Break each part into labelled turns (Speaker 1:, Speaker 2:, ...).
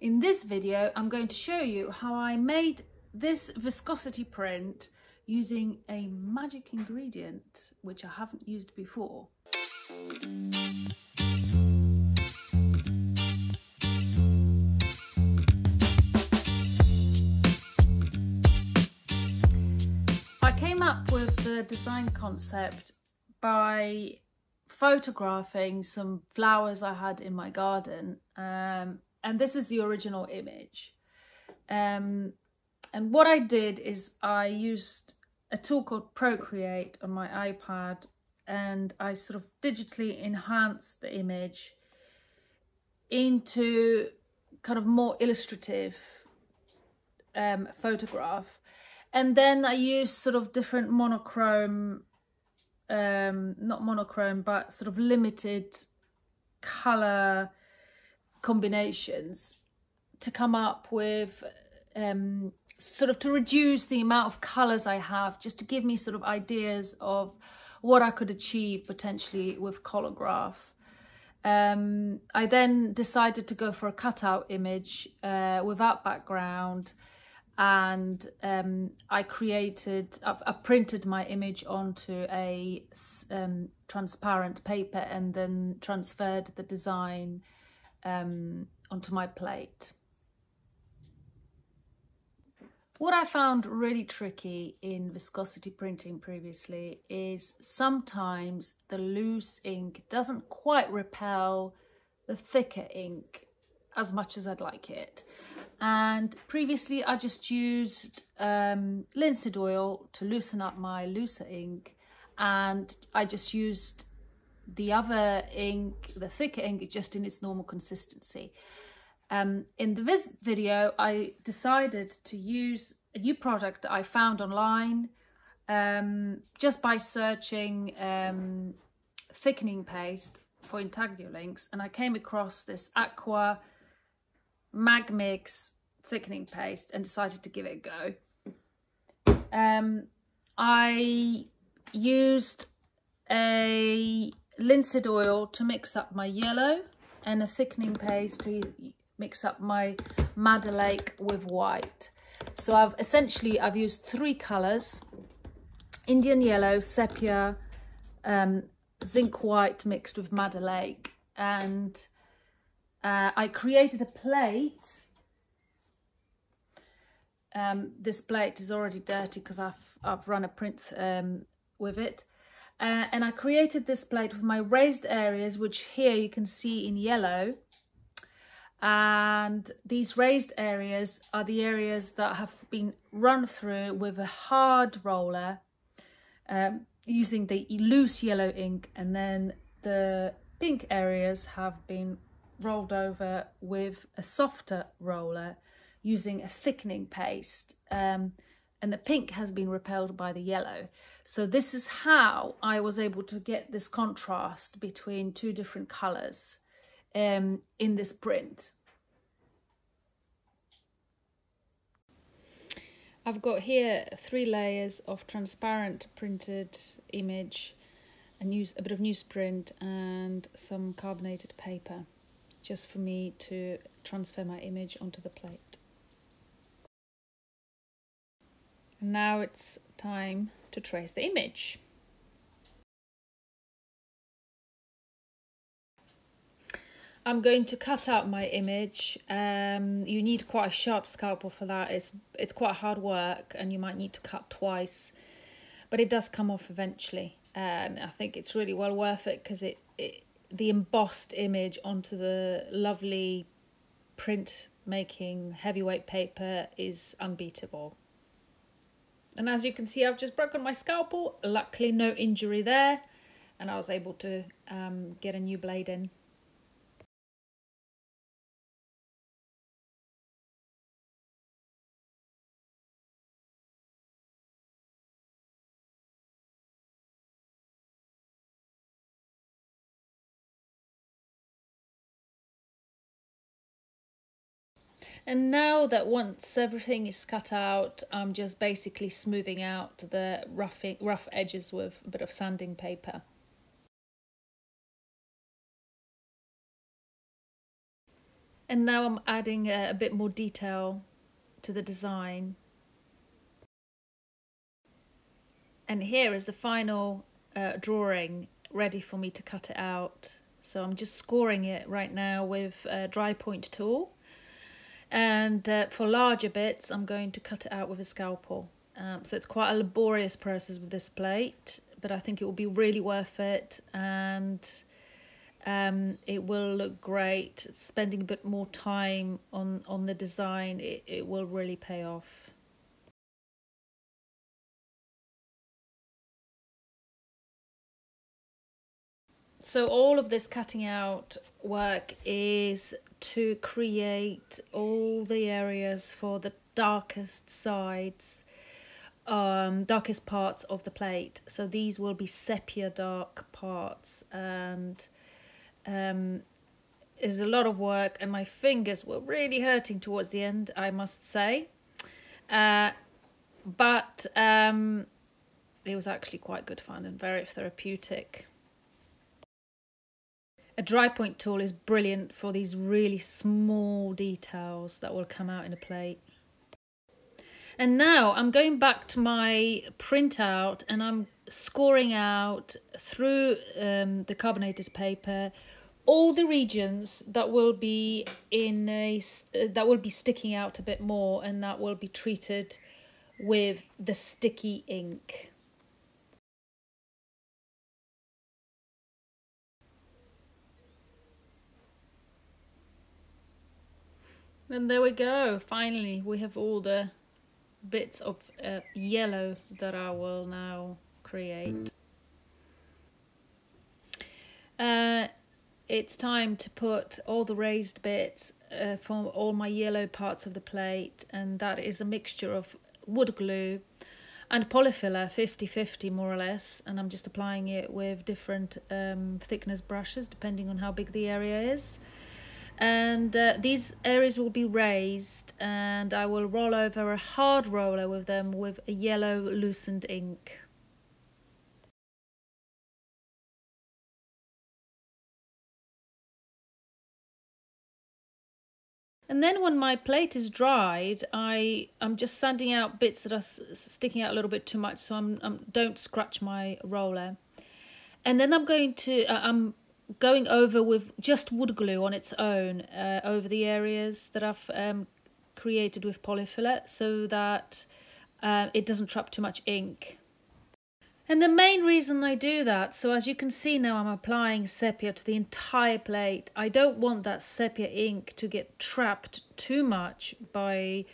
Speaker 1: In this video, I'm going to show you how I made this viscosity print using a magic ingredient, which I haven't used before. I came up with the design concept by photographing some flowers I had in my garden. Um, and this is the original image. Um, and what I did is I used a tool called Procreate on my iPad and I sort of digitally enhanced the image into kind of more illustrative um, photograph. And then I used sort of different monochrome um, not monochrome, but sort of limited color combinations to come up with um, sort of to reduce the amount of colors I have, just to give me sort of ideas of what I could achieve potentially with Collagraph. Um, I then decided to go for a cutout image uh, without background and um, I created, I, I, printed my image onto a um, transparent paper and then transferred the design um, onto my plate. What I found really tricky in viscosity printing previously is sometimes the loose ink doesn't quite repel the thicker ink as much as I'd like it and previously I just used um, linseed oil to loosen up my looser ink and I just used the other ink, the thicker ink, is just in its normal consistency. Um, in this video, I decided to use a new product that I found online um, just by searching um, thickening paste for intaglio links and I came across this Akua Magmix thickening paste and decided to give it a go. Um, I used a linseed oil to mix up my yellow and a thickening paste to mix up my Madder Lake with white. So I've essentially, I've used three colours, Indian yellow, sepia, um, zinc white mixed with Madder Lake. And uh, I created a plate. Um, this plate is already dirty because I've, I've run a print um, with it. Uh, and I created this plate with my raised areas, which here you can see in yellow. And these raised areas are the areas that have been run through with a hard roller um, using the loose yellow ink. And then the pink areas have been rolled over with a softer roller using a thickening paste um, and the pink has been repelled by the yellow. So this is how I was able to get this contrast between two different colours um, in this print. I've got here three layers of transparent printed image, a, news, a bit of newsprint and some carbonated paper just for me to transfer my image onto the plate. And now it's time to trace the image. I'm going to cut out my image. Um, you need quite a sharp scalpel for that. It's, it's quite hard work and you might need to cut twice, but it does come off eventually. And I think it's really well worth it because it, it, the embossed image onto the lovely print making heavyweight paper is unbeatable. And as you can see, I've just broken my scalpel. Luckily, no injury there. And I was able to um, get a new blade in. And now that once everything is cut out, I'm just basically smoothing out the roughing, rough edges with a bit of sanding paper. And now I'm adding a, a bit more detail to the design. And here is the final uh, drawing ready for me to cut it out. So I'm just scoring it right now with a dry point tool. And uh, for larger bits, I'm going to cut it out with a scalpel. Um, so it's quite a laborious process with this plate, but I think it will be really worth it. And um, it will look great. Spending a bit more time on, on the design, it, it will really pay off. so all of this cutting out work is to create all the areas for the darkest sides um darkest parts of the plate. So these will be sepia dark parts and um is a lot of work and my fingers were really hurting towards the end i must say. Uh but um it was actually quite good fun and very therapeutic a dry point tool is brilliant for these really small details that will come out in a plate. And now I'm going back to my printout and I'm scoring out through um, the carbonated paper all the regions that will be in a that will be sticking out a bit more and that will be treated with the sticky ink. And there we go. Finally, we have all the bits of uh, yellow that I will now create. Uh, it's time to put all the raised bits uh, from all my yellow parts of the plate and that is a mixture of wood glue and Polyfilla 50-50 more or less and I'm just applying it with different um, thickness brushes depending on how big the area is and uh, these areas will be raised and I will roll over a hard roller with them with a yellow loosened ink. And then when my plate is dried, I, I'm just sanding out bits that are sticking out a little bit too much so I'm, I'm don't scratch my roller. And then I'm going to, uh, I'm going over with just wood glue on its own uh, over the areas that I've um, created with Polyfilla so that uh, it doesn't trap too much ink. And the main reason I do that, so as you can see now I'm applying sepia to the entire plate. I don't want that sepia ink to get trapped too much by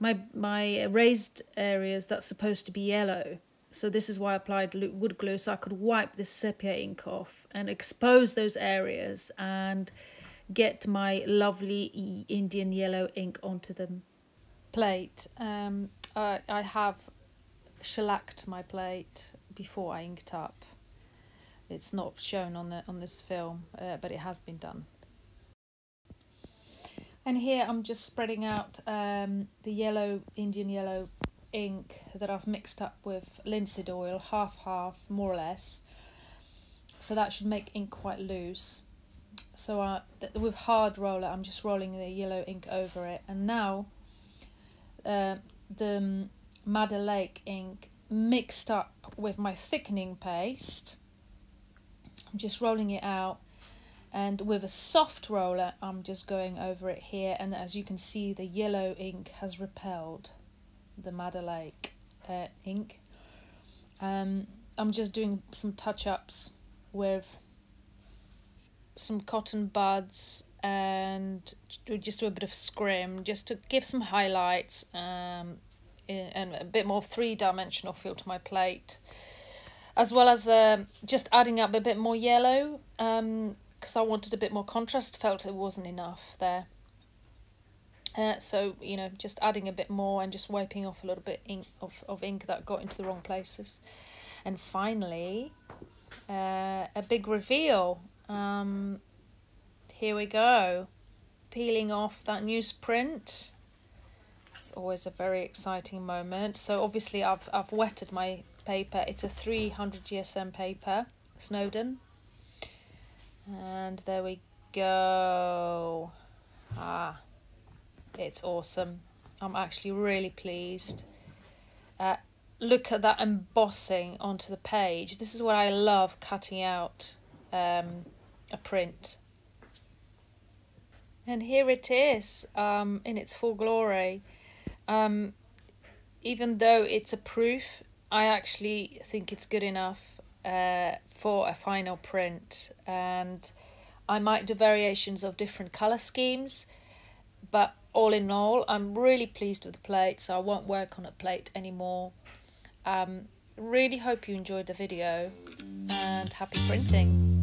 Speaker 1: my, my raised areas that's supposed to be yellow. So this is why I applied wood glue so I could wipe the sepia ink off and expose those areas and get my lovely Indian yellow ink onto the plate. Um, I, I have shellacked my plate before I inked up. It's not shown on the on this film, uh, but it has been done. And here I'm just spreading out um, the yellow, Indian yellow ink that I've mixed up with linseed oil, half half more or less. So that should make ink quite loose. So uh, with hard roller, I'm just rolling the yellow ink over it. And now uh, the Madder Lake ink mixed up with my thickening paste. I'm just rolling it out and with a soft roller I'm just going over it here and as you can see the yellow ink has repelled the Madder Lake uh, ink. Um, I'm just doing some touch-ups with some cotton buds and just do a bit of scrim just to give some highlights um, and a bit more three-dimensional feel to my plate as well as uh, just adding up a bit more yellow because um, I wanted a bit more contrast felt it wasn't enough there uh, so, you know, just adding a bit more and just wiping off a little bit ink of, of ink that got into the wrong places. And finally, uh, a big reveal. Um, here we go. Peeling off that newsprint. It's always a very exciting moment. So obviously I've, I've wetted my paper. It's a 300 GSM paper, Snowden. And there we go. Ah, it's awesome. I'm actually really pleased. Uh, look at that embossing onto the page. This is what I love cutting out um, a print. And here it is um, in its full glory. Um, even though it's a proof, I actually think it's good enough uh, for a final print. And I might do variations of different colour schemes, but all in all, I'm really pleased with the plate, so I won't work on a plate anymore. Um, really hope you enjoyed the video and happy printing.